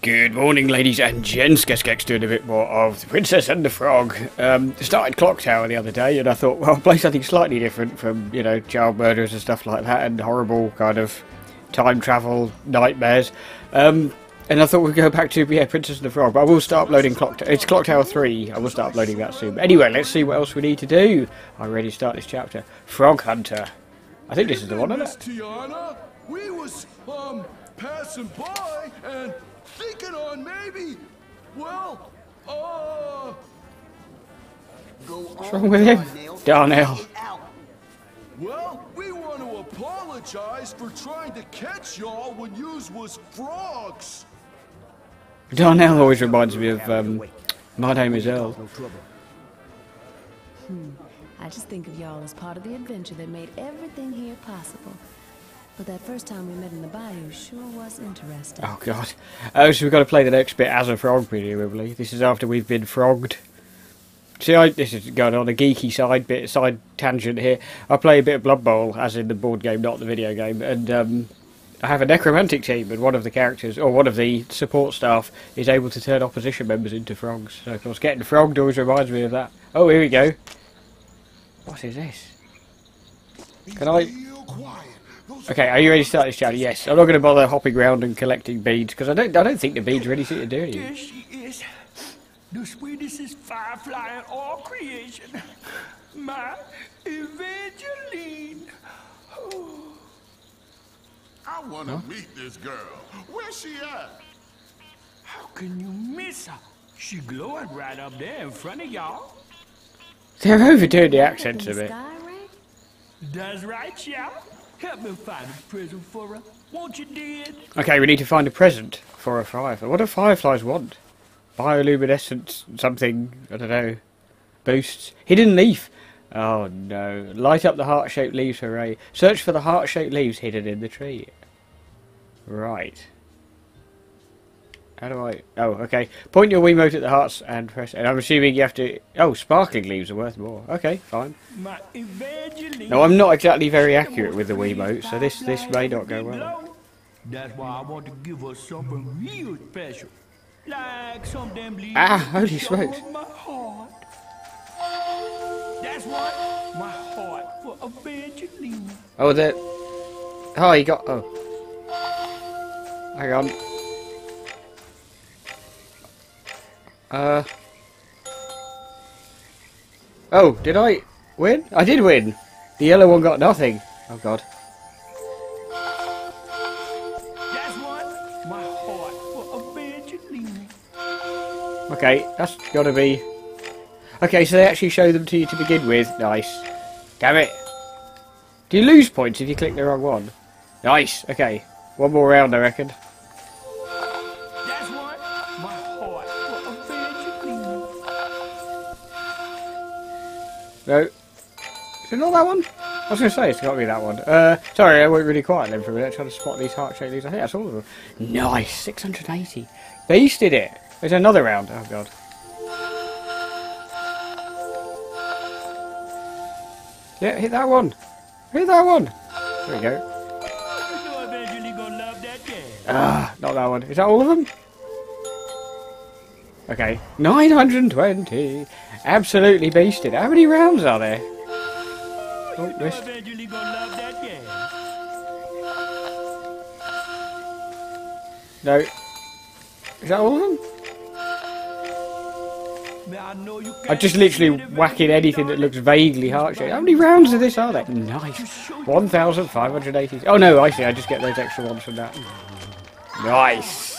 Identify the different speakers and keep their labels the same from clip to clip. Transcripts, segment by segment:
Speaker 1: Good morning, ladies and gents. Guestgex doing a bit more of The Princess and the Frog. Um, started Clock Tower the other day, and I thought, well, I'll play something slightly different from, you know, child murders and stuff like that, and horrible kind of time travel nightmares. Um, and I thought we'd go back to, yeah, Princess and the Frog, but I will start uploading Clock Tower. It's Clock Tower 3. I will start uploading that soon. But anyway, let's see what else we need to do. I'm ready to start this chapter. Frog Hunter. I think this is the one, isn't it?
Speaker 2: Tiana, we was, um, passing by and thinking on maybe, well, uh... Go
Speaker 1: What's wrong with him? Darnell.
Speaker 2: Well, we want to apologize for trying to catch y'all when yous was frogs.
Speaker 1: Darnell always reminds me of, um, My Name is Earl.
Speaker 3: I just think of y'all as part of the adventure that made everything here possible. But that first time we met in the bayou sure was interesting.
Speaker 1: Oh god. Oh, so we've got to play the next bit as a frog, presumably. This is after we've been frogged. See, I, this is going on a geeky side bit, side tangent here. I play a bit of Blood Bowl, as in the board game, not the video game, and um, I have a necromantic team, and one of the characters, or one of the support staff, is able to turn opposition members into frogs. So, of course, getting frogged always reminds me of that. Oh, here we go. What is this? Can I...
Speaker 2: Real quiet. Those
Speaker 1: Okay, are you ready to start this challenge? Yes. I'm not going to bother hopping around and collecting beads because I don't. I don't think the beads are anything to do with
Speaker 4: There she is. The sweetest firefly in all creation. My Evangeline.
Speaker 2: I want to meet this girl. Where's she at?
Speaker 4: How can you miss her? She glowing right up there in front of y'all.
Speaker 1: They're overdoing the accents a bit.
Speaker 3: sky, Ray?
Speaker 4: That's right, y'all. Help me find a present for her. Won't you, did?
Speaker 1: Okay, we need to find a present for a firefly. What do fireflies want? Bioluminescent something. I don't know. Boosts. Hidden leaf. Oh no. Light up the heart-shaped leaves, hooray. Search for the heart-shaped leaves hidden in the tree. Right. How do I... Oh, okay. Point your Wiimote at the hearts and press... And I'm assuming you have to... Oh, sparkling leaves are worth more. Okay, fine. No, I'm not exactly very accurate with the Wiimote, so this, this may not go well.
Speaker 4: That's why I want to give her something real special. Like some damn leaves.
Speaker 1: Ah, holy smokes.
Speaker 4: My heart. That's what my heart for Evangeline.
Speaker 1: Oh, that. Oh, you got. Oh. Hang on. Uh. Oh, did I win? I did win. The yellow one got nothing. Oh god.
Speaker 4: That's what my heart for Evangeline.
Speaker 1: Okay, that's gotta be. Okay, so they actually show them to you to begin with. Nice. Damn it. Do you lose points if you click the wrong one? Nice. Okay. One more round, I reckon. No. Is it not that one? I was going to say it's got to be that one. Uh, sorry, I went really quiet then for a minute trying to spot these heart-shaped leaves. I think that's all of them. Nice, 680. Beasted it. There's another round. Oh god. Yeah, hit that one. Hit that one. There we go.
Speaker 4: You know Evangeline gonna love that gas.
Speaker 1: Ah, not that one. Is that all of them? Okay, 920. Absolutely beasted. How many rounds are there? Oh. No. Is that all of them?
Speaker 4: I
Speaker 1: just literally whacking anything that looks vaguely heart-shaped. How many rounds of this are there? Nice. 1,580. Oh no, I see. I just get those extra ones from that. Nice.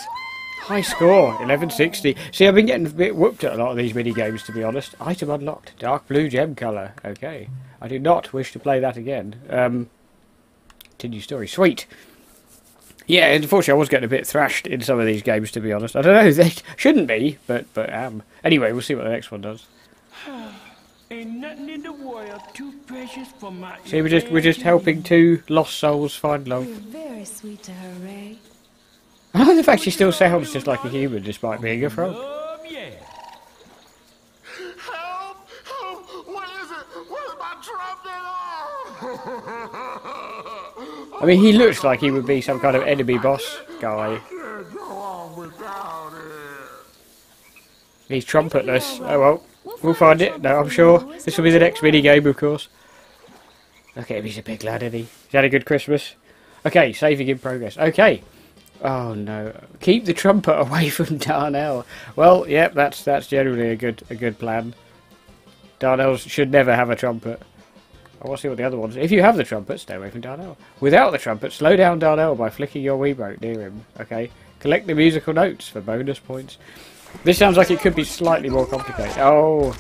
Speaker 1: High score, 1160. See, I've been getting a bit whooped at a lot of these mini games, to be honest. Item unlocked, dark blue gem colour. Okay, I do not wish to play that again. Um, continue story. Sweet. Yeah, unfortunately, I was getting a bit thrashed in some of these games, to be honest. I don't know, they shouldn't be, but but am. Anyway, we'll see what the next one does.
Speaker 4: Ain't nothing in the world too precious for my
Speaker 1: See, we're just we're just helping two lost souls find love.
Speaker 3: You're very sweet to her, Ray.
Speaker 1: I like the fact she still sounds just like a human despite being a frog.
Speaker 4: Love, yeah.
Speaker 2: Help! Help! What is it? Where's my trumpet?
Speaker 1: I mean, he looks like he would be some kind of enemy boss guy.
Speaker 2: Can't go on without
Speaker 1: He's trumpetless. Oh well. We'll find it. No, I'm sure. This will be the next mini game, of course. Okay, he's a big lad, isn't he? He's had a good Christmas. Okay, saving in progress. Okay. Oh no. Keep the trumpet away from Darnell. Well, yep, that's that's generally a good a good plan. Darnell should never have a trumpet. I want to see what the other ones. If you have the trumpet, stay away from Darnell. Without the trumpet, slow down Darnell by flicking your Wiimote near him. Okay. Collect the musical notes for bonus points. This sounds like it could be slightly more complicated. Oh.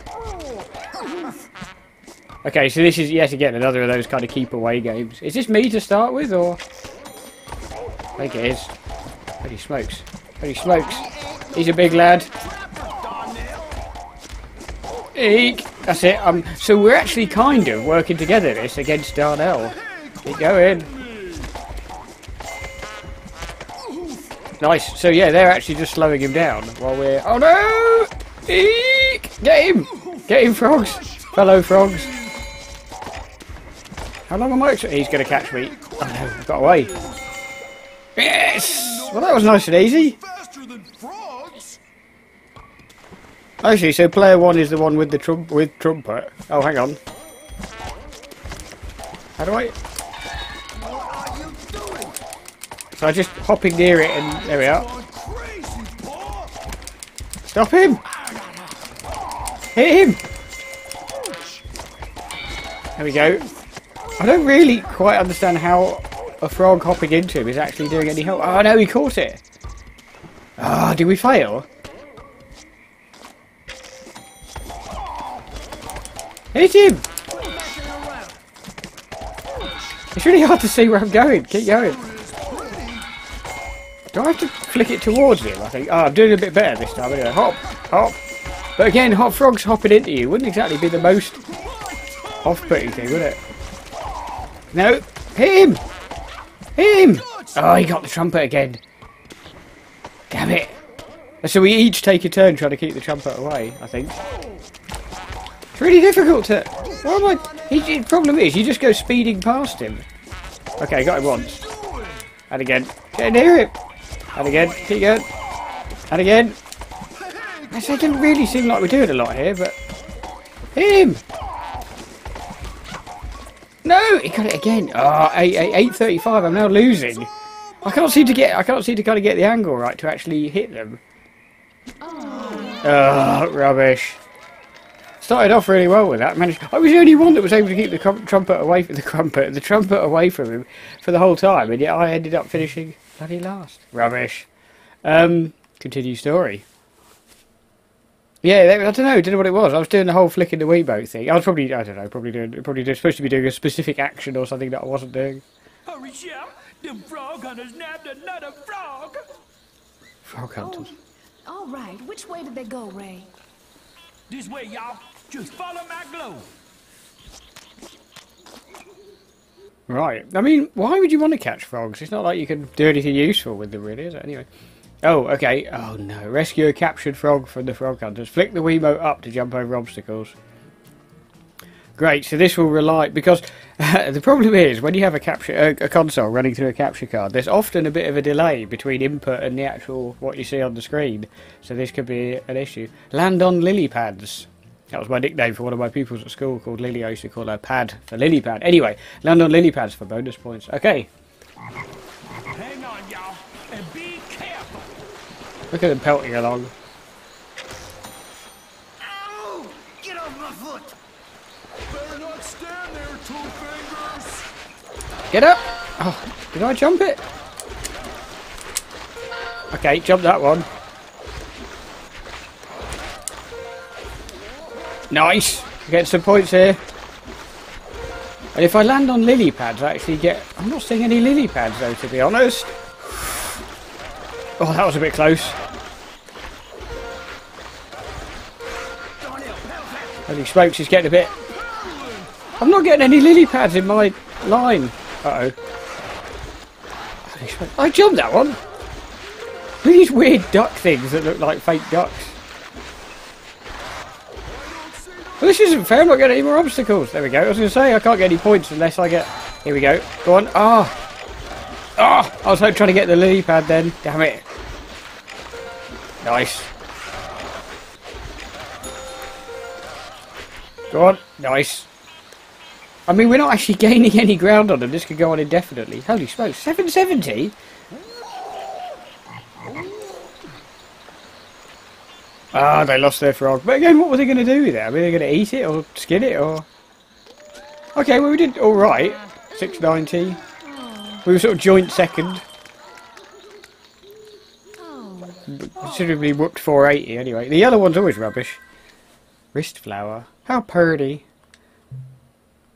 Speaker 1: Okay, so this is yet again another of those kind of keep away games. Is this me to start with, or? I think it is. Holy smokes. Holy smokes. He's a big lad. Eek. That's it. Um, so we're actually kind of working together this against Darnell. Keep going. Nice. So yeah, they're actually just slowing him down while we're... Oh no! Eek! Get him! Get him, frogs! Fellow frogs. How long am I... He's going to catch me. Oh no, got away. Yes! Well, that was nice and easy. Actually, so player one is the one with the trump with trumpet. Oh, hang on. How do I? So I just hopping near it, and there we are. Stop him! Hit him! There we go. I don't really quite understand how a frog hopping into him is actually doing any help. Oh no, he caught it. Ah, did we fail? Hit him! It's really hard to see where I'm going. Keep going. Do I have to flick it towards him? I think. Oh, I'm doing a bit better this time. Anyway, hop, hop. But again, hot frogs hopping into you wouldn't exactly be the most off-putting thing, would it? No, hit him! Him! Oh, he got the trumpet again. Damn it! So we each take a turn trying to keep the trumpet away. I think. It's really difficult to. Why am I? He, problem is, you just go speeding past him. Okay, got him once. And again. Get near him. And again. Keep going. And again. I say, it doesn't really seem like we're doing a lot here, but... Him! No! He got it again. 8, 8, 8.35. I'm now losing. I can't seem to get... I can't seem to kind of get the angle right to actually hit them. Oh, rubbish. Started off really well with that. Managed. I was the only one that was able to keep the trumpet away from the crumpet, the trumpet away from him for the whole time, and yet I ended up finishing bloody last. Rubbish. Um, continue story. Yeah, I don't know. I don't know what it was. I was doing the whole flicking the Wiimote thing. I was probably, I don't know, probably doing, probably doing, supposed to be doing a specific action or something that I wasn't doing.
Speaker 4: Oh, Hurry, Chef! Them frog hunters nabbed another frog!
Speaker 1: Frog hunters.
Speaker 3: Oh, all right, which way did they go, Ray?
Speaker 4: This way, y'all. Just follow my glow.
Speaker 1: Right. I mean, why would you want to catch frogs? It's not like you can do anything useful with them, really, is it? Anyway. Oh, okay. Oh, no. Rescue a captured frog from the frog hunters. Flick the Wiimote up to jump over obstacles. Great. So this will rely... Because the problem is, when you have a capture a, a console running through a capture card, there's often a bit of a delay between input and the actual what you see on the screen. So this could be an issue. Land on lily pads. That was my nickname for one of my pupils at school called Lily. I used to call her Pad for lily pad. Anyway, land on lily pads for bonus points. Okay.
Speaker 4: Hang on, y'all, and be careful.
Speaker 1: Look at him pelting along.
Speaker 4: Ow! Get off my foot!
Speaker 2: Better not stand there, two fingers!
Speaker 1: Get up! Oh, did I jump it? Okay, jump that one. Nice! Get some points here. And if I land on lily pads, I actually get... I'm not seeing any lily pads though, to be honest. Oh, that was a bit close. Holy smokes, he's getting a bit... I'm not getting any lily pads in my line. Uh-oh. I jumped that one. These weird duck things that look like fake ducks. Well, this isn't fair. I'm not getting any more obstacles. There we go. I was going to say, I can't get any points unless I get... Here we go. Go on. Ah. Ah. I was trying to get the lily pad then. Damn it. Nice. Go on. Nice. I mean, we're not actually gaining any ground on them. This could go on indefinitely. Holy smokes. 770? Ah, they lost their frog. But again, what were they going to do with it? Mean, they're going to eat it or skin it or... Okay, well, we did alright. 690. We were sort of joint second.
Speaker 3: Oh,
Speaker 1: Considerably whooped 480 anyway. The yellow one's always rubbish. Wrist flower. How purdy.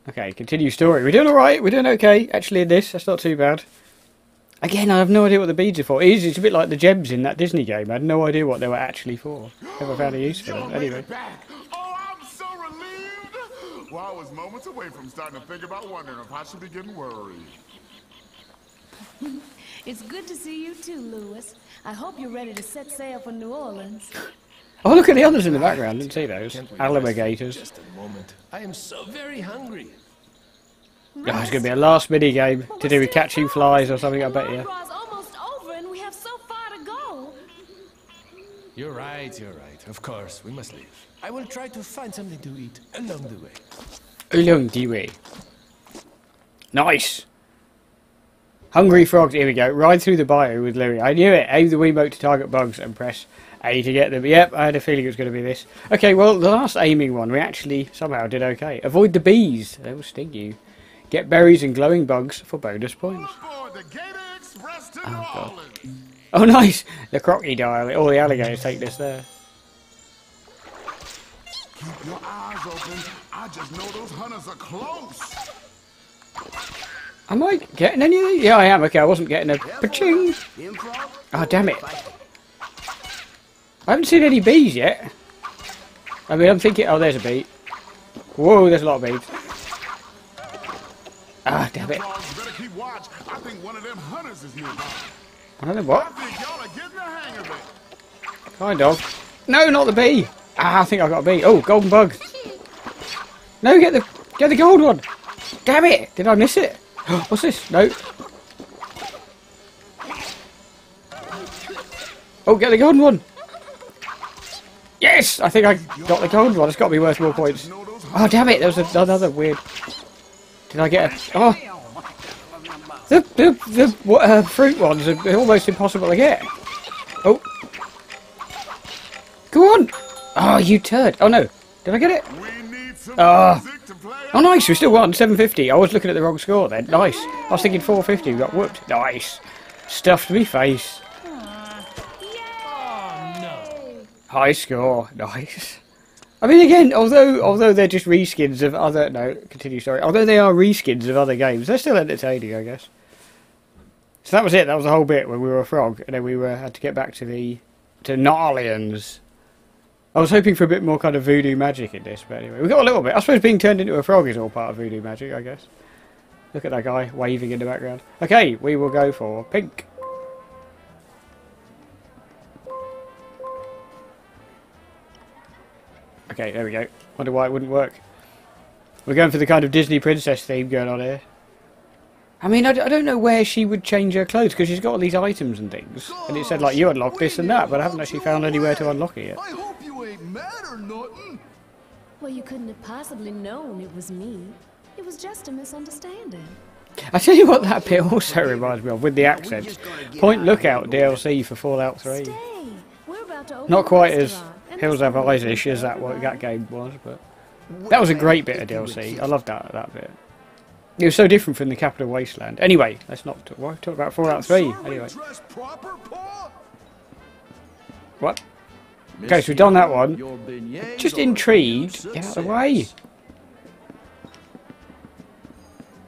Speaker 1: Okay, continue story. We're doing alright. We're doing okay. Actually, in this, that's not too bad. Again, I have no idea what the beads are for. It is, it's a bit like the gems in that Disney game. I had no idea what they were actually for. Never found a use for them. Anyway.
Speaker 5: back. Oh, I'm so relieved. Well, I was moments away from starting to think about wondering if I should be getting worried.
Speaker 3: it's good to see you too, Louis. I hope you're ready to set sail for New Orleans.
Speaker 1: Oh, look at the others in the background. Didn't see those. Alligators.
Speaker 6: Just a moment. I am so very hungry.
Speaker 1: Oh, it's going to be a last mini game to do with catching flies or something, I bet you.
Speaker 3: Almost over and we have so far to go.
Speaker 6: You're right, you're right. Of course, we must leave. I will try to find something to eat along the way.
Speaker 1: Along the way. Nice. Hungry frogs. Here we go. Ride through the bayou with Louis. I knew it. Aim the Wiimote to target bugs and press A to get them. Yep, I had a feeling it was going to be this. Okay, well, the last aiming one, we actually somehow did okay. Avoid the bees. They will sting you. Get berries and glowing bugs for bonus points.
Speaker 5: Aboard the Gator Express to oh, New
Speaker 1: God. Oh, nice. The crocodile. All the alligators take this there.
Speaker 5: Keep your eyes open. I just know those hunters are close.
Speaker 1: Am I getting any of these? Yeah, I am. Okay, I wasn't getting a paching. Oh, damn it. I haven't seen any bees yet. I mean, I'm thinking... Oh, there's a bee. Whoa, there's a lot of bees. Ah, damn it.
Speaker 5: Frogs, you better keep watch. I think one of them hunters is nearby.
Speaker 1: I don't know what.
Speaker 5: think y'all are getting the hang of it.
Speaker 1: Kind of. No, not the bee. Ah, I think I got a bee. Oh, golden bug. No, get the get the gold one. Damn it! Did I miss it? What's this? No. Oh, get the golden one. Yes, I think I got the golden one. It's got to be worth more points. Oh, damn it! There was another weird. Did I get a? Oh. The the the uh, fruit ones are almost impossible to get. Oh. Go on. Oh, you turd. Oh no. Did I get it?
Speaker 5: We need some music to play.
Speaker 1: Oh, nice. We still won 750. I was looking at the wrong score then. Nice. I was thinking 450. We got whooped. Nice. Stuffed me face. High score. Nice. I mean, again, although although they're just reskins of other no, continue story. Although they are reskins of other games, they're still entertaining, I guess. So that was it. That was the whole bit when we were a frog, and then we were had to get back to the to Narlians. I was hoping for a bit more kind of voodoo magic in this, but anyway, we got a little bit. I suppose being turned into a frog is all part of voodoo magic, I guess. Look at that guy waving in the background. Okay, we will go for pink. Okay, there we go. Wonder why it wouldn't work. We're going for the kind of Disney princess theme going on here. I mean, I don't know where she would change her clothes because she's got all these items and things. And it said, like, you unlock this and that, but I haven't actually found anywhere to unlock it yet.
Speaker 2: I hope you ain't mad or nothing.
Speaker 3: Well, you couldn't have possibly known it was me. It was just a misunderstanding.
Speaker 1: I tell you what that bit also reminds me of with the accents. Point Lookout DLC for Fallout 3.
Speaker 3: Stay. We're about to open
Speaker 1: Not quite as Hills
Speaker 3: there's
Speaker 1: Have Eyes-ish as that,
Speaker 3: go
Speaker 1: wa-
Speaker 3: back.
Speaker 1: that game was, but that was a great bit of DLC. I loved that that bit. It was so different from the Capital Wasteland. Anyway, let's not talk, why talk about Fallout 3. Anyway,
Speaker 2: dress proper, Pa?
Speaker 1: what? Okay, so we've done that one. Just intrigued.
Speaker 2: huge
Speaker 1: Get out of the way.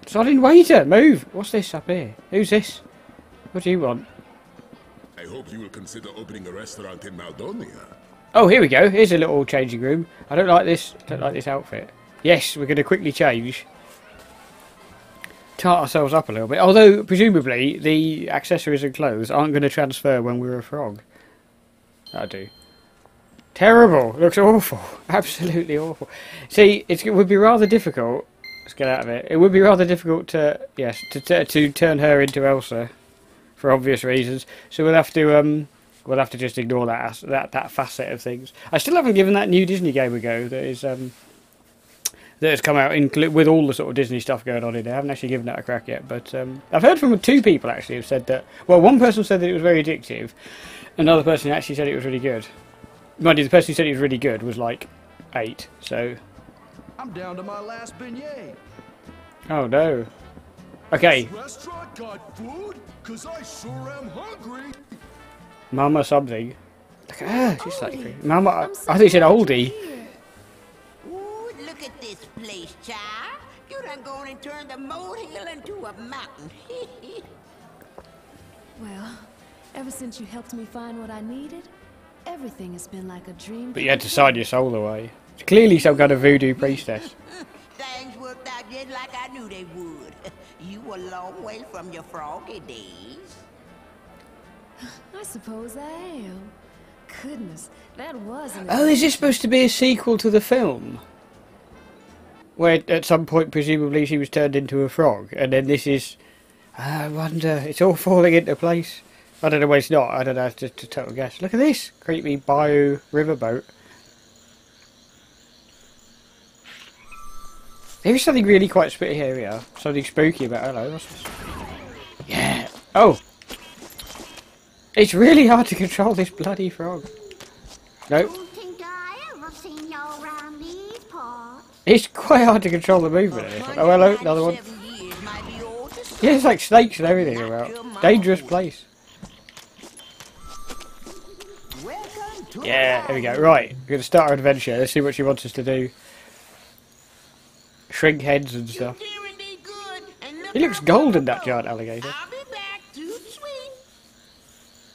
Speaker 1: Sodding waiter, move. What's this up here? Who's this? What do you want?
Speaker 5: I hope you will consider opening a restaurant in Maldonia.
Speaker 1: Oh, here we go. Here's a little changing room. I don't like this. I Don't like this outfit. Yes, we're going to quickly change. Tart ourselves up a little bit. Although, presumably, the accessories and clothes aren't going to transfer when we're a frog. That'll do. Terrible. Looks awful. Absolutely awful. See, it would be rather difficult. Let's get out of it. It would be rather difficult to, yes, to, to, turn her into Elsa. For obvious reasons. So we'll have to, um, We'll have to just ignore that that that facet of things. I still haven't given that new Disney game a go. That is um, that has come out inclu- with all the sort of Disney stuff going on in there. I haven't actually given that a crack yet, but um, I've heard from two people actually who've said that. Well, one person said that it was very addictive, another person actually said it was really good. Mind you, the person who said it was really good was like eight. So,
Speaker 2: I'm down to my last beignet.
Speaker 1: oh no. Okay,
Speaker 2: This restaurant got food? Cause I sure am hungry.
Speaker 1: Mama something. Look at her. She's like
Speaker 3: Oldie.
Speaker 1: Mama. I,
Speaker 3: I'm so
Speaker 1: I think she said oldie.
Speaker 7: Ooh, look at this place, child. You done gone and turned the molehill into a mountain.
Speaker 3: Well, ever since you helped me find what I needed, everything has been like a dream.
Speaker 1: But you had to sign your soul away. It's clearly some kind of voodoo priestess.
Speaker 7: Things worked out just like I knew they would. You were a long way from your froggy days.
Speaker 3: I suppose I am. Goodness, that was an
Speaker 1: Oh, is this supposed to be a sequel to the film? Where at some point, presumably, she was turned into a frog, and then this is. I wonder. It's all falling into place. I don't know why it's not. I don't know. It's just a total guess. Look at this creepy bayou riverboat. There is something really quite spooky here. we are. Something spooky about. Hello. What's this? Yeah. Oh. It's really hard to control this bloody frog. Nope.
Speaker 8: Don't think I ever seen y'all around these parts.
Speaker 1: It's quite hard to control the movement of this. Oh, hello, another one.
Speaker 7: 197 years might be old to some.
Speaker 1: Yeah, it's like snakes and everything about. Dangerous place. Yeah, there we go. Right, we're going to start our adventure. Let's see what she wants us to do. Shrink heads and stuff.
Speaker 7: Guaranteed good. And look
Speaker 1: He looks
Speaker 7: out
Speaker 1: golden, that
Speaker 7: the
Speaker 1: giant alligator.
Speaker 7: I'll be back too sweet.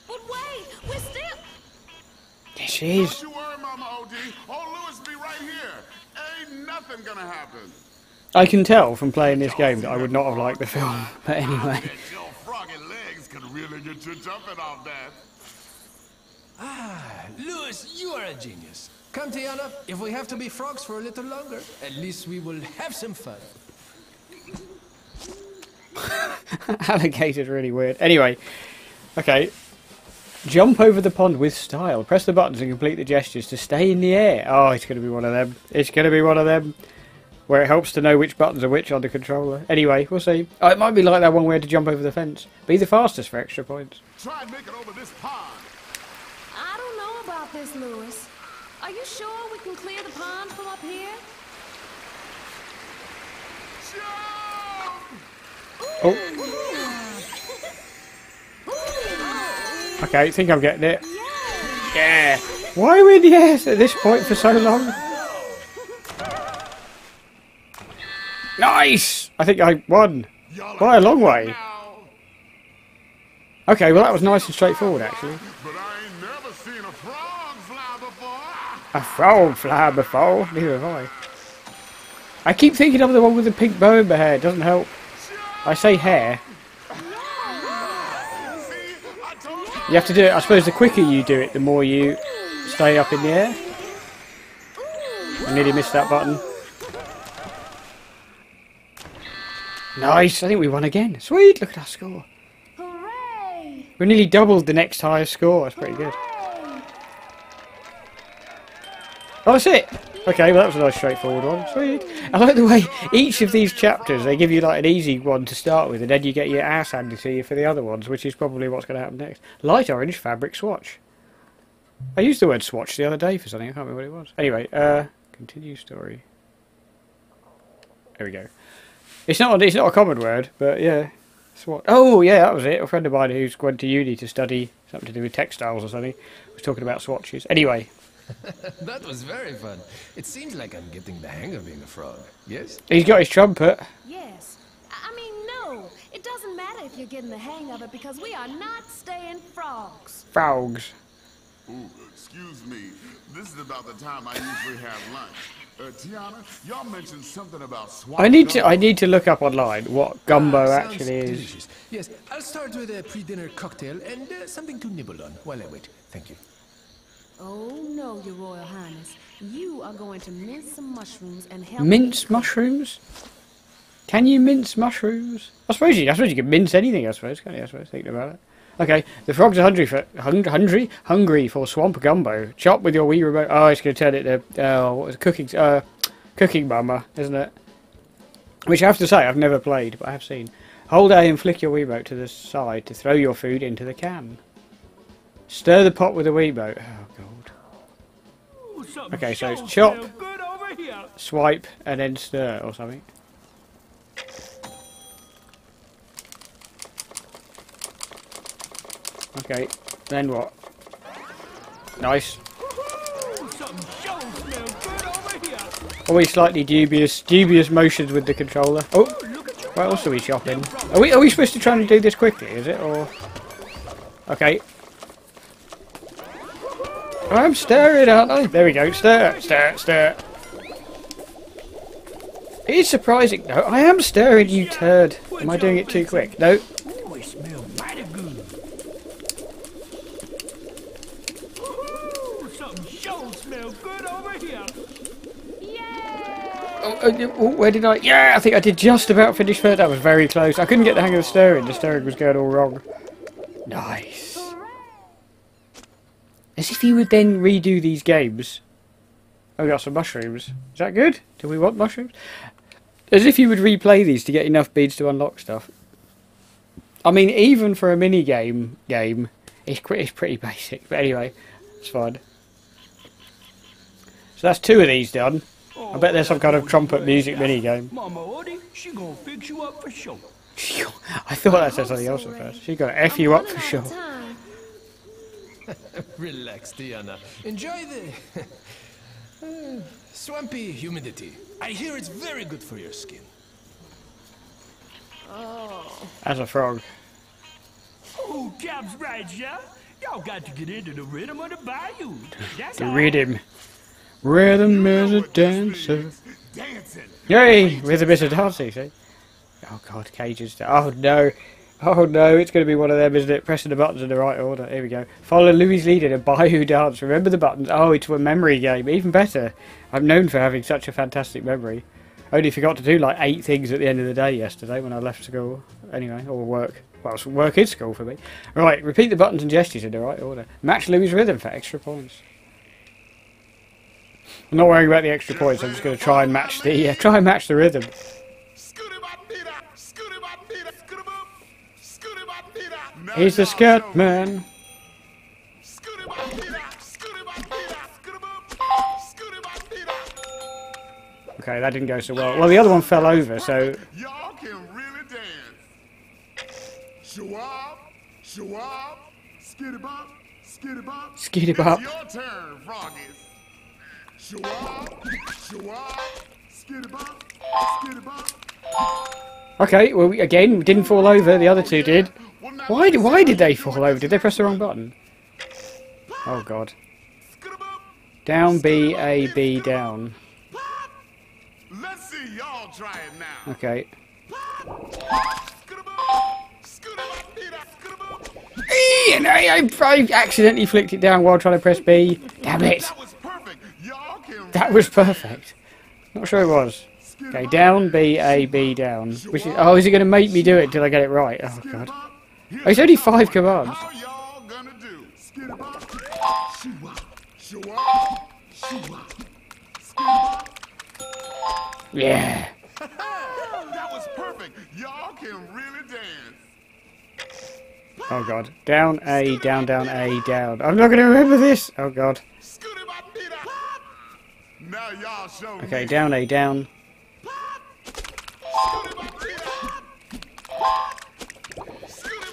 Speaker 3: But wait, we're still.
Speaker 1: There she is.
Speaker 5: Don't you worry, Mama Odie. Old Louis be right here. Ain't nothing gonna happen.
Speaker 1: I can tell from playing this game that I would not have liked the film. But anyway.
Speaker 6: Ah, Louis, you are a genius. Come, Tiana. If we have to be frogs for a little longer, at least we will have some fun.
Speaker 1: Alligator's really weird. Anyway, okay. Jump over the pond with style. Press the buttons and complete the gestures to stay in the air. Oh, it's going to be one of them. It's going to be one of them. Where it helps to know which buttons are which on the controller. Anyway, we'll see. Oh, it might be like that one where to jump over the fence. Be the fastest for extra points.
Speaker 5: Try and make it over this pond.
Speaker 3: I don't know about this, Louis. Are you sure we can clear the pond from up here?
Speaker 5: Jump!
Speaker 1: Oh. Okay, I think I'm getting it. Yeah. Why are we in the air at this point for so long? Nice! I think I won.
Speaker 5: Y'all
Speaker 1: By a long way. Okay, well that was nice and straightforward actually.
Speaker 5: But I ain't never seen a frog fly before.
Speaker 1: A frog fly before, neither have I. I keep thinking of the one with the pink bow in my hair, it doesn't help. I say hair.
Speaker 5: See, I told you.
Speaker 1: You have to do it, I suppose the quicker you do it, the more you stay up in the air. I nearly missed that button. Nice, I think we won again. Sweet, look at our score.
Speaker 3: Hooray!
Speaker 1: We nearly doubled the next highest score, that's pretty good. Oh, that's it. Okay, well that was a nice straightforward one. Sweet. I like the way each of these chapters they give you like an easy one to start with, and then you get your ass handed to you for the other ones, which is probably what's going to happen next. Light orange fabric swatch. I used the word swatch the other day for something. I can't remember what it was. Anyway, uh, continue story. There we go. It's not it's not a common word, but yeah. Swatch. Oh yeah, that was it. A friend of mine who's went to uni to study something to do with textiles or something was talking about swatches. Anyway,
Speaker 6: That was very fun. It seems like I'm getting the hang of being a frog. Yes?
Speaker 1: he's got his trumpet.
Speaker 3: Yes. I I mean, no. It doesn't matter if you're getting the hang of it because we are not staying frogs.
Speaker 1: Frogs.
Speaker 5: Ooh, excuse me. This is about the time I usually have lunch. Uh, Tiana, y'all mentioned something about swamp
Speaker 1: I need to. I need to look up online what gumbo
Speaker 6: Ah,
Speaker 1: actually is.
Speaker 6: delicious. Yes, I'll start with a pre-dinner cocktail and uh, something to nibble on while I wait. Thank you.
Speaker 3: Oh no, Your Royal Highness. You are going to mince some mushrooms and help
Speaker 1: Mince mushrooms? Can you mince mushrooms? I suppose you I suppose you can mince anything, I suppose, can't you? I suppose thinking about it. Okay, the frogs are hungry for hung, hungry hungry for swamp gumbo. Chop with your Wii remote. Oh, it's going to turn it to uh, what was it, cooking uh, Cooking Mama, isn't it? Which I have to say, I've never played, but I have seen. Hold A and flick your Wii remote to the side to throw your food into the can. Stir the pot with a Wiimote. Oh, God. Okay, so it's chop.
Speaker 4: smell Good over here.
Speaker 1: Swipe and then stir or something. Okay, then what? Nice.
Speaker 4: Ooh, something sure smell good over here.
Speaker 1: Always slightly dubious, dubious motions with the controller. Oh, what else are we chopping? Are we, are we supposed to try and do this quickly, is it, or...? Okay. I'm staring, aren't I? There we go, Stare, stare, stare. It is surprising, though. I am staring, you turd. Am I doing it too quick? No.
Speaker 4: Ooh, it smells mighty good. Ooh, something sure smell good over here.
Speaker 1: Oh, oh, oh, oh, where did I? Yeah, I think I did just about finish first. That was very close. I couldn't get the hang of the stirring. The stirring was going all wrong. Nice. As if you would then redo these games. Oh, I got some mushrooms. Is that good? Do we want mushrooms? As if you would replay these to get enough beads to unlock stuff. I mean, even for a mini game, game, it's, qu- it's pretty basic. But anyway, it's fine. So that's two of these done. I bet there's some kind of trumpet music mini game.
Speaker 4: Mama Odie, she gonna fix you up for sure.
Speaker 1: I thought that said something else at first. She got F you up for sure.
Speaker 3: Time.
Speaker 6: Relax, Tiana. Enjoy the uh, swampy humidity. I hear it's very good for your skin. Oh.
Speaker 1: As a frog.
Speaker 4: Oh, Cap's right, yeah. Y'all got to get into the rhythm of the bayou. That's
Speaker 1: The rhythm. Rhythm is a dancer.
Speaker 5: Dancing.
Speaker 1: Yay! With a bit of dancing, see? Oh god, cages. Oh no. Oh no, it's going to be one of them, isn't it? Pressing the buttons in the right order. Here we go. Follow Louis' lead in a Bayou dance. Remember the buttons. Oh, it's a memory game. Even better. I'm known for having such a fantastic memory. Only forgot to do like eight things at the end of the day yesterday when I left school. Anyway, or work. Well, work is school for me. Right, repeat the buttons and gestures in the right order. Match Louis' rhythm for extra points. I'm not worrying about the extra points. I'm just going to try and match the uh, try and match the rhythm. He's the
Speaker 5: y'all
Speaker 1: skirt
Speaker 5: show me.
Speaker 1: man.
Speaker 5: Scooty-bop-dee-da, scooty-bop-dee-da, scooty-bop, scooty-bop-dee-da.
Speaker 1: Okay, that didn't go so well. Well, the other one fell over, so
Speaker 5: Y'all can really dance. Shawab, shawab, skitty-bop, skitty-bop.
Speaker 1: Skitty-bop.
Speaker 5: Your turn, froggies. Shawab, shawab, skitty-bop, skitty-bop.
Speaker 1: okay. Well, we, again, we didn't fall over. The other two did. Why? did- Why did they fall over? Did they press the wrong button? Oh God. Down B A B down. Okay. And I, I, I accidentally flicked it down while trying to press B. Damn it!
Speaker 5: That was perfect.
Speaker 1: Not sure it was. Okay, down B A B down. Which is, oh, is it going to make me do it until I get it right? Oh God. Oh, it's only five commands.
Speaker 5: Gonna.
Speaker 1: Yeah.
Speaker 5: That was perfect. Y'all can really dance.
Speaker 1: Oh God. Down A, down, down A, down. I'm not going to remember this. Oh God.
Speaker 5: Now y'all show.
Speaker 1: Okay, down A, down.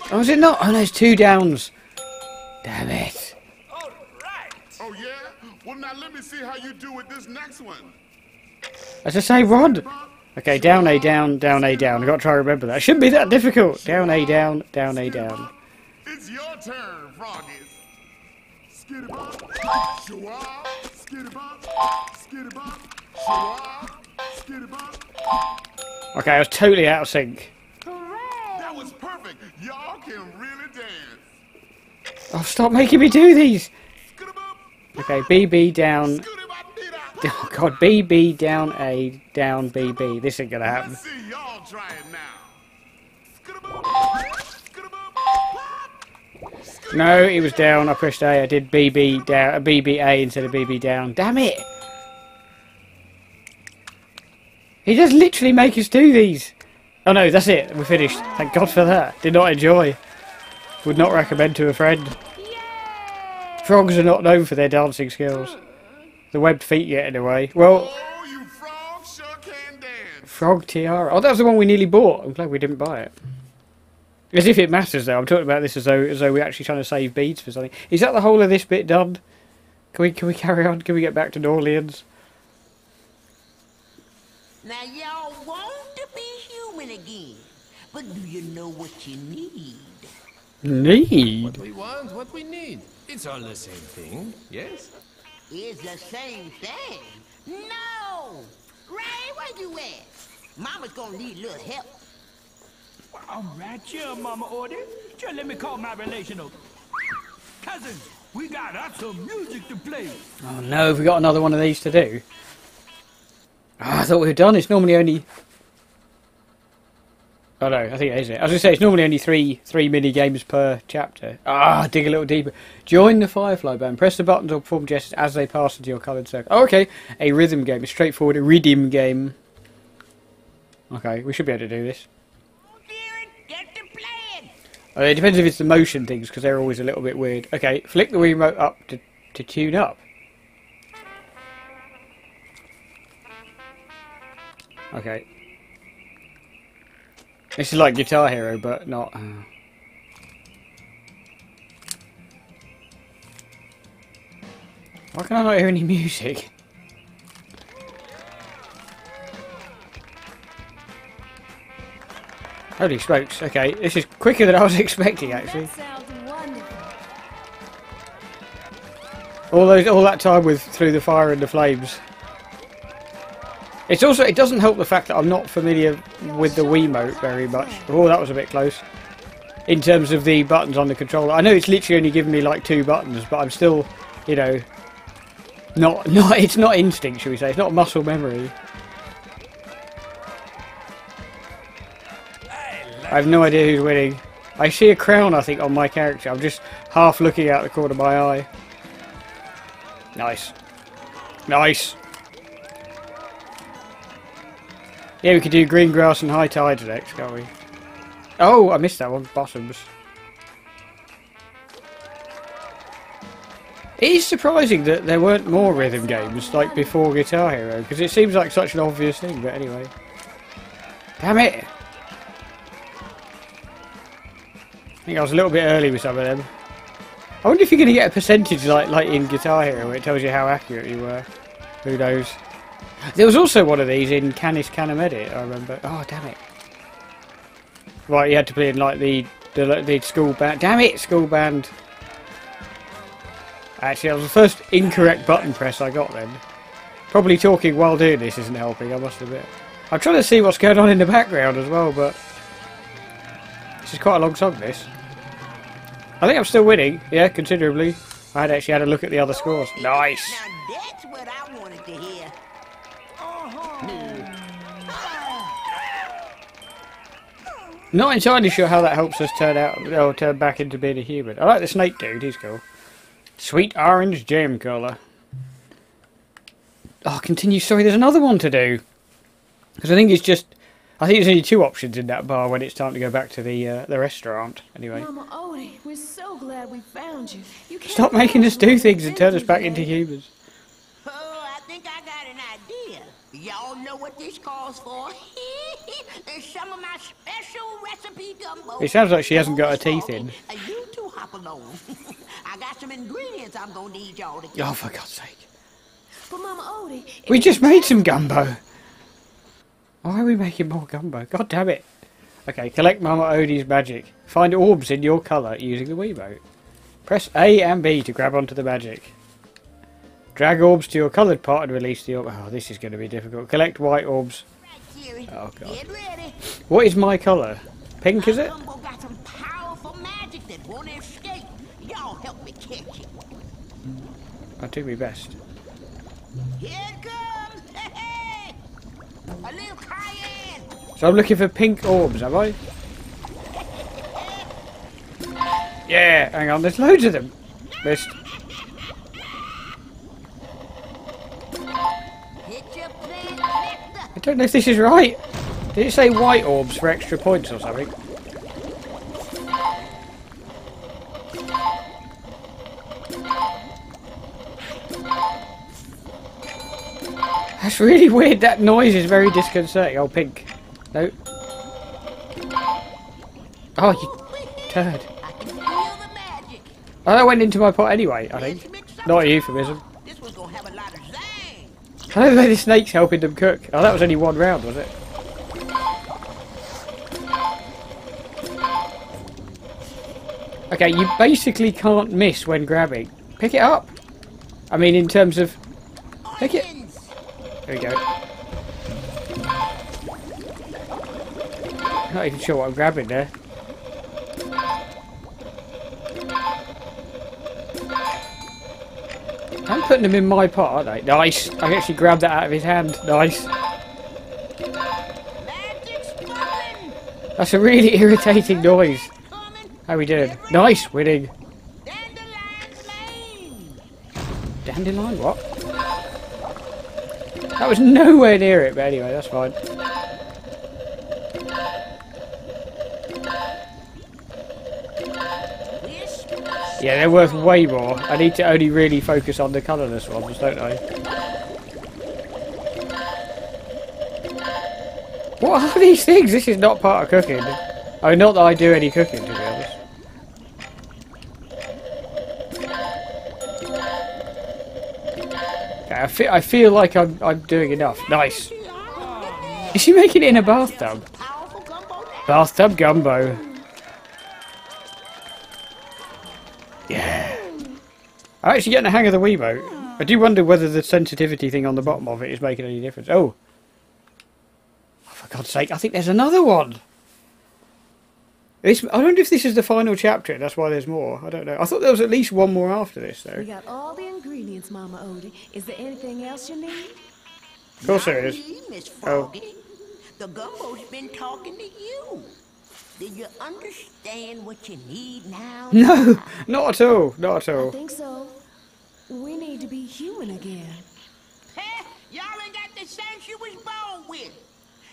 Speaker 5: Scooty-bop-dee-da.
Speaker 1: Oh, is it not? Oh, no, it's two downs. Damn it.
Speaker 4: All right.
Speaker 5: Oh yeah? Well now let me see how you do with this next one.
Speaker 1: As I say, Rod. Okay, down A, down, down A, down. I've got to try to remember that. It shouldn't be that difficult. Down A, down, down A, down.
Speaker 5: It's your turn, froggies. Skitty-bop, shoo-wop, skitty-bop, skitty-bop, shoo-wop.
Speaker 1: Okay, I was totally out of sync.
Speaker 5: That was perfect. Y'all can really dance.
Speaker 1: Oh, stop making me do these. Okay, BB down. Oh, God, BB down A, down BB. This ain't to happen. No, it was down. I pressed A. I did BB down, BBA instead of BB down. Damn it! He does literally make us do these. Oh no, that's it. We're finished. Thank God for that. Did not enjoy. Would not recommend to a friend. Frogs are not known for their dancing skills. The webbed feet get in the way. Well,
Speaker 5: Oh, you frogs sure can dance.
Speaker 1: Frog Tiara. Oh, that was the one we nearly bought. I'm glad we didn't buy it. As if it matters, though. I'm talking about this as though as though we're actually trying to save beads for something. Is that the whole of this bit done? Can we can we carry on? Can we get back to New Orleans?
Speaker 7: Now y'all want to be human again, but do you know what you need?
Speaker 1: Need.
Speaker 6: What we want, what we need. It's all the same thing, yes?
Speaker 7: It's the same thing. No! Ray, where you at? Mama's gonna need a little help.
Speaker 4: I'm right here, Mama Odie. Just let me call my relational. Cousins, we got us some music to play.
Speaker 1: Oh no, have we got another one of these to do? Ah, I thought we were done. It's normally only. Oh no, I think it is it. As I say it's normally only three three mini games per chapter. Ah, dig a little deeper. Join the Firefly Band. Press the buttons or perform gestures as they pass into your coloured circle. Oh, okay, a rhythm game. A straightforward a rhythm game. Okay, we should be able to do this. Uh, it depends if it's the motion things because they're always a little bit weird. Okay, flick the remote up to to tune up. Okay. This is like Guitar Hero, but not. Uh... Why can I not hear any music? Holy smokes! Okay, this is quicker than I was expecting. Actually,
Speaker 3: That sounds wonderful.
Speaker 1: all those, all that time with through the fire and the flames. It's also it doesn't help the fact that I'm not familiar with the Wiimote very much. Oh, that was a bit close. In terms of the buttons on the controller, I know it's literally only giving me like two buttons, but I'm still, you know, not not. It's not instinct, should we say? It's not muscle memory. I have no idea who's winning. I see a crown, I think, on my character. I'm just half looking out the corner of my eye. Nice. Nice. Yeah, we could do green grass and high tides next, can't we? Oh, I missed that one. Bottoms. It is surprising that there weren't more rhythm games like before Guitar Hero, because it seems like such an obvious thing, but anyway. Damn it! I think I was a little bit early with some of them. I wonder if you're going to get a percentage like like in Guitar Hero where it tells you how accurate you were. Who knows? There was also one of these in Canis Canem Edit, I remember. Oh, damn it. Right, you had to play in like the, the, the school band. Damn it, school band. Actually, that was the first incorrect button press I got then. Probably talking while doing this isn't helping, I must admit. I'm trying to see what's going on in the background as well, but... This is quite a long song, this. I think I'm still winning, yeah, considerably. I had actually had a look at the other scores. Nice! Not entirely sure how that helps us turn out, or turn back into being a human. I like the snake dude, he's cool. Sweet orange jam colour. Oh, continue. Sorry, there's another one to do. Because I think it's just. I think there's only two options in that bar when it's time to go back to the uh, the restaurant. Anyway,
Speaker 3: Mama Odie, we're so glad we found you. you can't
Speaker 1: stop making us do things and turn us back into humans.
Speaker 7: Oh, I think I got an idea. Y'all know what this calls for? some of my special recipe gumbo.
Speaker 1: It sounds like she hasn't got her teeth in.
Speaker 7: You two hop along. I got some ingredients I'm gonna need y'all to get.
Speaker 1: Oh, for God's sake!
Speaker 3: But Mama Odie,
Speaker 1: We just made some gumbo. Why are we making more gumbo? God damn it! Okay, collect Mama Odie's magic. Find orbs in your colour using the Wiimote. Press A and B to grab onto the magic. Drag orbs to your coloured part and release the orb. Oh, this is going to be difficult. Collect white orbs. Oh, God.
Speaker 7: Get ready.
Speaker 1: What is my colour? Pink, is it?
Speaker 7: gumbo got some powerful magic that won't escape. Y'all help me catch it.
Speaker 1: I'll do my best.
Speaker 7: Here it comes. Hey, hey. A little cayenne.
Speaker 1: So I'm looking for pink orbs, am I? Yeah, hang on, there's loads of them. Missed. Don't know if this is right. Did it say white orbs for extra points or something? That's really weird. That noise is very disconcerting. Oh, pink. No. Oh, you turd.
Speaker 7: I can feel the magic.
Speaker 1: Oh, that went into my pot anyway, I think. Not a euphemism.
Speaker 7: This one's gonna have a lot of zang.
Speaker 1: I don't know the snake's helping them cook. Oh, that was only one round, was it? Okay, you basically can't miss when grabbing. Pick it up. I mean, in terms of... Pick it. There we go. Not even sure what I'm grabbing there. Putting them in my pot, aren't I? Nice. I actually grabbed that out of his hand. Nice. That's a really irritating noise. How we doing? Nice, winning.
Speaker 7: Dandelion,
Speaker 1: what? That was nowhere near it, but anyway, that's fine. Yeah, they're worth way more. I need to only really focus on the colourless ones, don't I? What are these things? This is not part of cooking. Oh, not that I do any cooking, to be honest. Okay, I feel, I feel like I'm, I'm doing enough. Nice. Is she making it in a bathtub? Bathtub gumbo. I'm actually getting the hang of the Wiimote. I do wonder whether the sensitivity thing on the bottom of it is making any difference. Oh. oh for God's sake, I think there's another one. This, I wonder if this is the final chapter that's why there's more. I don't know. I thought there was at least one more after this, though.
Speaker 3: We got all the ingredients, Mama Odie. Is there anything else you need?
Speaker 1: Of course there is.
Speaker 7: Me, Miss
Speaker 1: Oh.
Speaker 7: The gumbo's been talking to you. Do you understand what you need now?
Speaker 1: No, not at all. Not at
Speaker 3: I
Speaker 1: all.
Speaker 3: think so. We need to be human again.
Speaker 7: Heh, y'all ain't got the sense you was born with.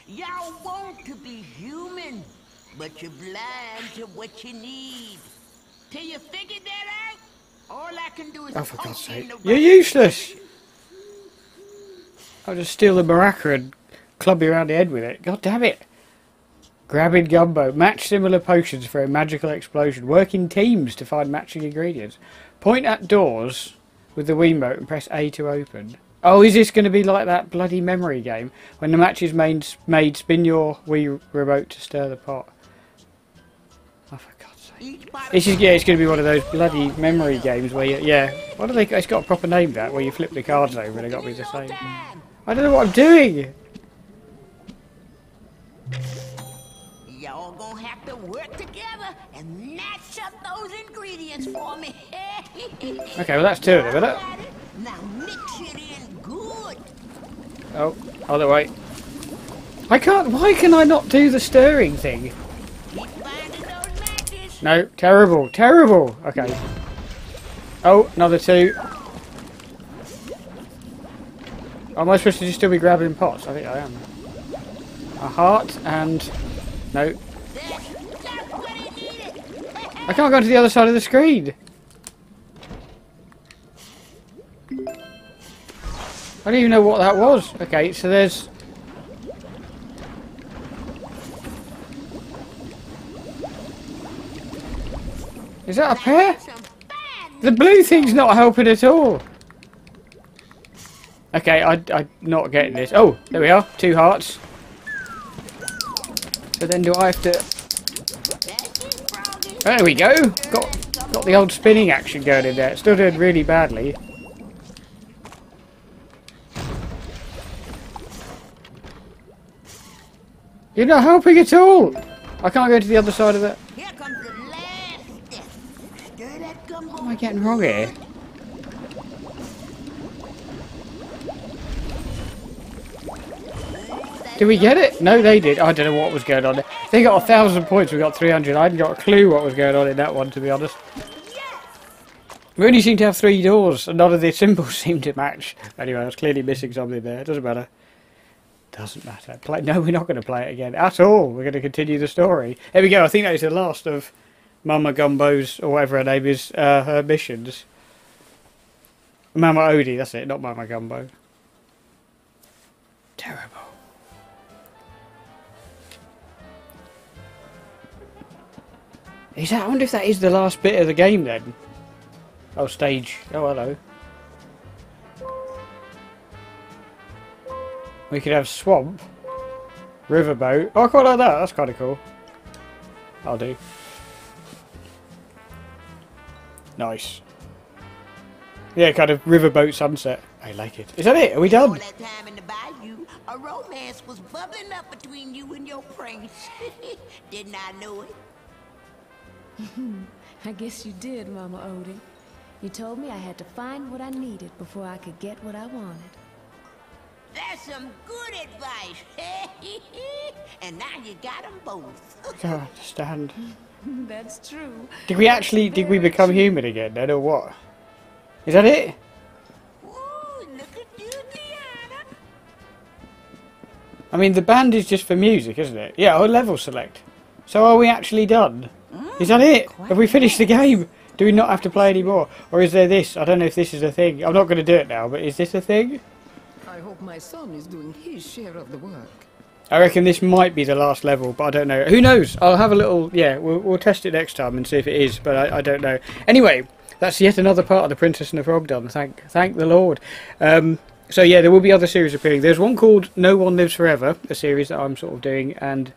Speaker 7: Y'all want to be human, but you're blind to what you need. Till you figure that out, all I can do is
Speaker 1: Oh, for God's sake.
Speaker 7: the
Speaker 1: You're useless! I'll just steal the maraca and club you around the head with it. God damn it! Grabbing gumbo. Match similar potions for a magical explosion. Work in teams to find matching ingredients. Point at doors with the Wiimote and press A to open. Oh, is this going to be like that bloody memory game? When the match is made, made spin your Wii remote to stir the pot. Oh, for God's sake. This is yeah, it's going to be one of those bloody memory games where you yeah. What do they? It's got a proper name that where you flip the cards over and they got to be the same. I don't know what I'm doing.
Speaker 7: Y'all gonna have to work together and match up those ingredients for me.
Speaker 1: Okay, well that's two of them, isn't it?
Speaker 7: Now mix it in good.
Speaker 1: Oh, other way. I can't. Why can I not do the stirring thing?
Speaker 7: Keep finding those matches.
Speaker 1: No, terrible, terrible. Okay. Oh, another two. Am I supposed to just still be grabbing pots? I think I am. A heart and no.
Speaker 7: That's just what he needed.
Speaker 1: I can't go to the other side of the screen. I don't even know what that was. Okay, so there's... Is that a
Speaker 7: fine
Speaker 1: The blue thing's not helping at all. Okay, I, I'm not getting this. Oh, there we are. Two hearts. So then do I have to...
Speaker 7: That's it, Froggy.
Speaker 1: There we go. Got got the old spinning action going in there. Still doing really badly. You're not helping at all. I can't go to the other side of it.
Speaker 7: Here comes the last that gumbo.
Speaker 1: What am I getting wrong here? Did we get it? No, they did. I don't know what was going on. They got a thousand points. We got 300. I hadn't got a clue what was going on in that one, to be honest. We only seem to have three doors, and none of the symbols seem to match. Anyway, I was clearly missing something there. It doesn't matter. Doesn't matter. Play. No, we're not going to play it again at all. We're going to continue the story. Here we go. I think that is the last of Mama Gumbo's or whatever her name is. Uh, her missions. Mama Odie. That's it. Not Mama Gumbo. Terrible. Is that? I wonder if that is the last bit of the game then. Oh, stage. Oh, hello. We could have swamp, riverboat. Oh, I quite like that. That's kind of cool. I'll do. Nice. Yeah, kind of riverboat sunset. I like it. Is that it? Are we done?
Speaker 7: a romance was bubbling up between you and your prince. Didn't I know it?
Speaker 3: I guess you did, Mama Odie. You told me I had to find what I needed before I could get what I wanted.
Speaker 7: That's some good advice. and now you got them both.
Speaker 1: I don't understand.
Speaker 3: That's true.
Speaker 1: Did we actually? Did we become human again then, or what? Is that it?
Speaker 7: Ooh, you,
Speaker 1: I mean, the band is just for music, isn't it? Yeah, or level select. So are we actually done? Is that it? Have we finished the game? Do we not have to play anymore? Or is there this? I don't know if this is a thing. I'm not going to do it now, but is this a thing?
Speaker 9: I hope my son is doing his share of the work.
Speaker 1: I reckon this might be the last level, but I don't know. Who knows? I'll have a little. Yeah, we'll, we'll test it next time and see if it is, but I, I don't know. Anyway, that's yet another part of the Princess and the Frog done. Thank, thank the Lord. Um, so yeah, there will be other series appearing. There's one called No One Lives Forever, a series that I'm sort of doing, and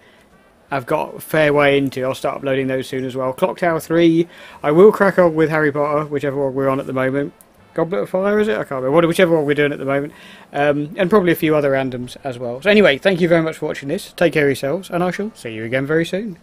Speaker 1: I've got a fair way into. I'll start uploading those soon as well. Clock Tower 3. I will crack on with Harry Potter, whichever one we're on at the moment. Goblet of Fire, is it? I can't remember. Whichever one we're doing at the moment. Um, and probably a few other randoms as well. So anyway, thank you very much for watching this. Take care of yourselves, and I shall see you again very soon.